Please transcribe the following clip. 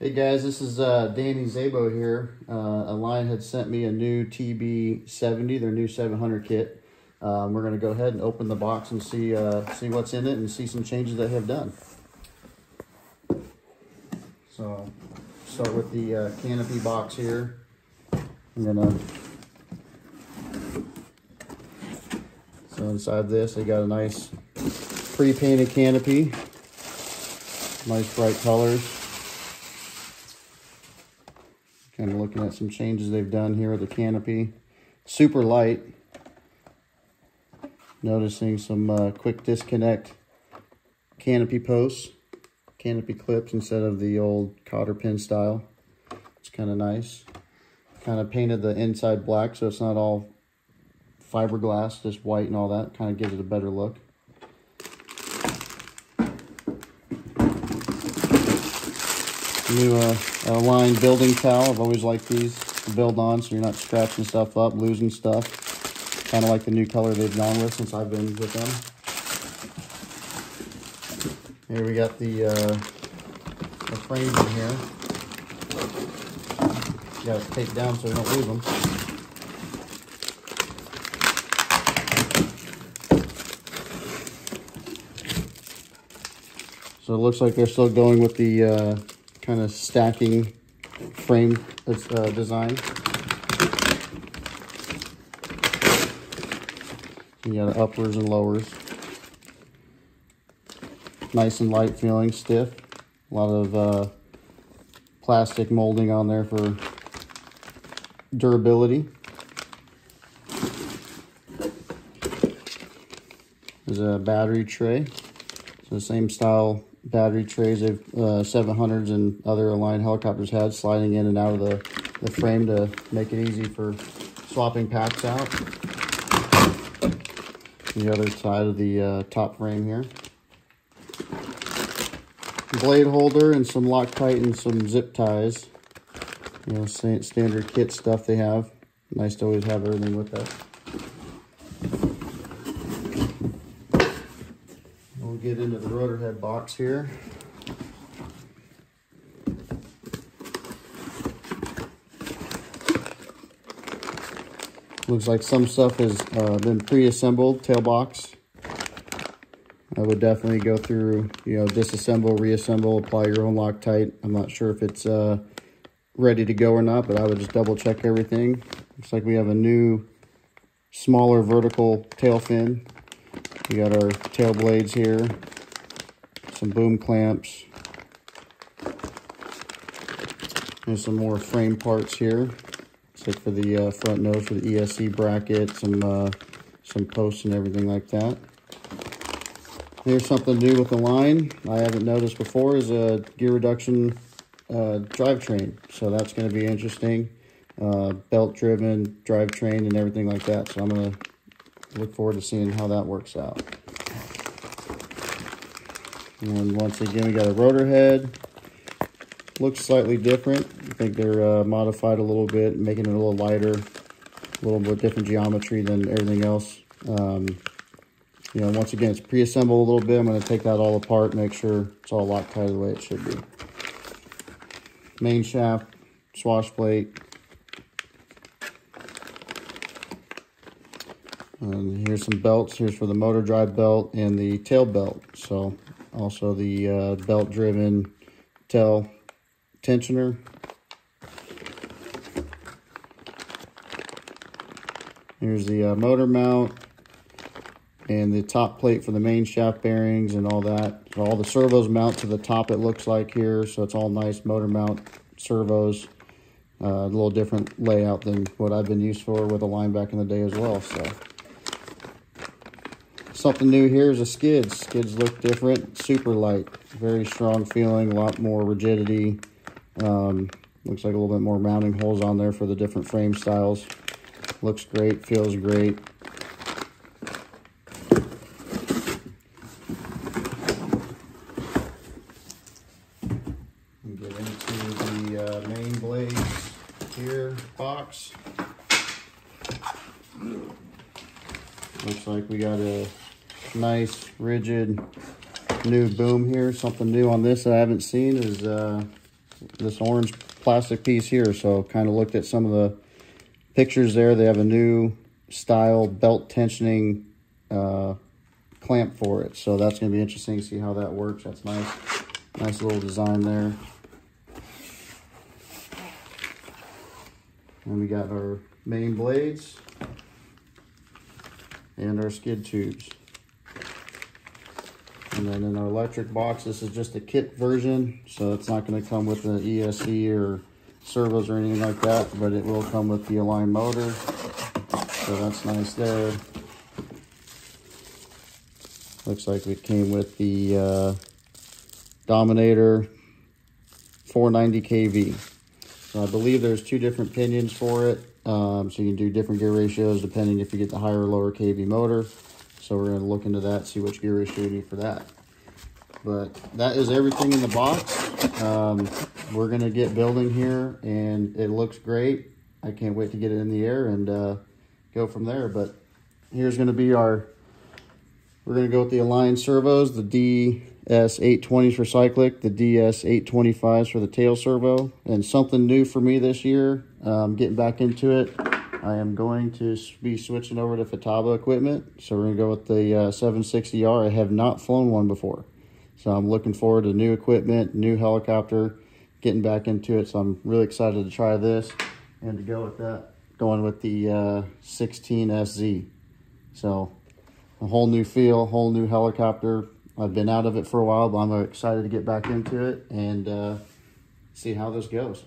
Hey guys, this is uh, Danny Szabo here. Uh, Align had sent me a new TB70, their new 700 kit. Um, we're going to go ahead and open the box and see uh, see what's in it and see some changes they have done. So, start with the uh, canopy box here. I'm gonna. So inside this, they got a nice pre-painted canopy. Nice bright colors. Kind of looking at some changes they've done here with the canopy. Super light. Noticing some uh, quick disconnect canopy posts, canopy clips instead of the old cotter pin style. It's kind of nice. Kind of painted the inside black so it's not all fiberglass, just white and all that. Kind of gives it a better look. New uh, Align building towel. I've always liked these to build on so you're not scratching stuff up, losing stuff. Kind of like the new color they've gone with since I've been with them. Here we got the, uh, the frames in here. You gotta take down so you don't lose them. So it looks like they're still going with the uh, kind of stacking frame uh, design. You got uppers and lowers. Nice and light feeling, stiff. A lot of uh, plastic molding on there for durability. There's a battery tray. So the same style battery trays they've uh, 700s and other Align helicopters had sliding in and out of the, the frame to make it easy for swapping packs out. The other side of the uh, top frame here. Blade holder and some Loctite and some zip ties. You know, standard kit stuff they have. Nice to always have everything with that. Get into the rotor head box here. Looks like some stuff has uh, been pre-assembled, tail box. I would definitely go through, you know, disassemble, reassemble, apply your own Loctite. I'm not sure if it's uh, ready to go or not, but I would just double check everything. Looks like we have a new, smaller vertical tail fin we got our tail blades here, some boom clamps, and some more frame parts here. So for the uh, front nose for the ESC bracket, some uh, some posts and everything like that. Here's something new with the line I haven't noticed before is a gear reduction uh, drivetrain. So that's going to be interesting. Uh, belt driven drivetrain and everything like that. So I'm going to look forward to seeing how that works out. And once again, we got a rotor head. Looks slightly different. I think they're uh, modified a little bit, making it a little lighter, a little bit different geometry than everything else. Um, you know, once again, it's pre-assembled a little bit. I'm going to take that all apart, make sure it's all locked tight the way it should be. Main shaft, swash plate, And here's some belts. Here's for the motor drive belt and the tail belt. So also the uh, belt driven tail tensioner. Here's the uh, motor mount and the top plate for the main shaft bearings and all that. So all the servos mount to the top it looks like here. So it's all nice motor mount servos. Uh, a little different layout than what I've been used for with Align back in the day as well. So Something new here is the skids. Skids look different, super light, very strong feeling, a lot more rigidity. Um, looks like a little bit more mounting holes on there for the different frame styles. Looks great, feels great. Get into the uh, main blades here box. Looks like we got a nice, rigid, new boom here. Something new on this that I haven't seen is uh, this orange plastic piece here. So kind of looked at some of the pictures there. They have a new style belt tensioning uh, clamp for it. So that's going to be interesting to see how that works. That's nice. Nice little design there. And we got our main blades and our skid tubes. And then in our electric box, this is just a kit version, so it's not going to come with the ESC or servos or anything like that, but it will come with the Align motor. So that's nice there. Looks like it came with the uh, Dominator 490 kV. So I believe there's two different pinions for it. Um, so you can do different gear ratios depending if you get the higher or lower kV motor. So we're going to look into that, see which gear ratio you need for that. But that is everything in the box. Um, we're going to get building here, and it looks great. I can't wait to get it in the air and uh, go from there. But here's going to be our, we're going to go with the Align servos, the DS820s for cyclic, the DS825s for the tail servo, and something new for me this year, um, getting back into it. I am going to be switching over to Futaba equipment. So we're going to go with the uh, 760R. I have not flown one before. So I'm looking forward to new equipment, new helicopter, getting back into it. So I'm really excited to try this and to go with that, going with the uh, 16SZ. So a whole new feel, whole new helicopter. I've been out of it for a while, but I'm excited to get back into it and uh, see how this goes.